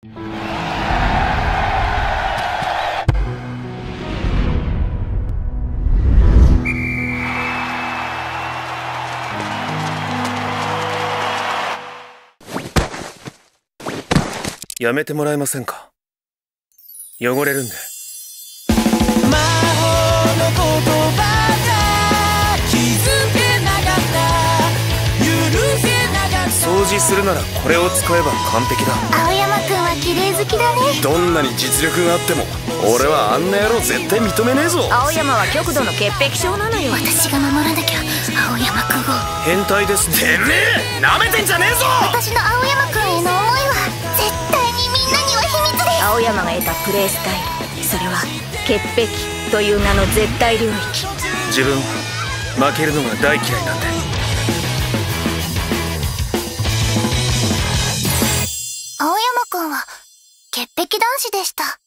やめてもらえませんか？汚れるんで。するならこれを使えば完璧だ。青山くんは綺麗好きだね。どんなに実力があっても俺はあんな野郎絶対認めねえぞ。青山は極度の潔癖症なのよ。私が守らなきゃ青山くんを。変態ですね。てめえ舐めてんじゃねえぞ。私の青山くんへの思いは絶対にみんなには秘密です。青山が得たプレイスタイル。それは潔癖という名の絶対領域。自分負けるのが大嫌いなんで潔癖男子でした。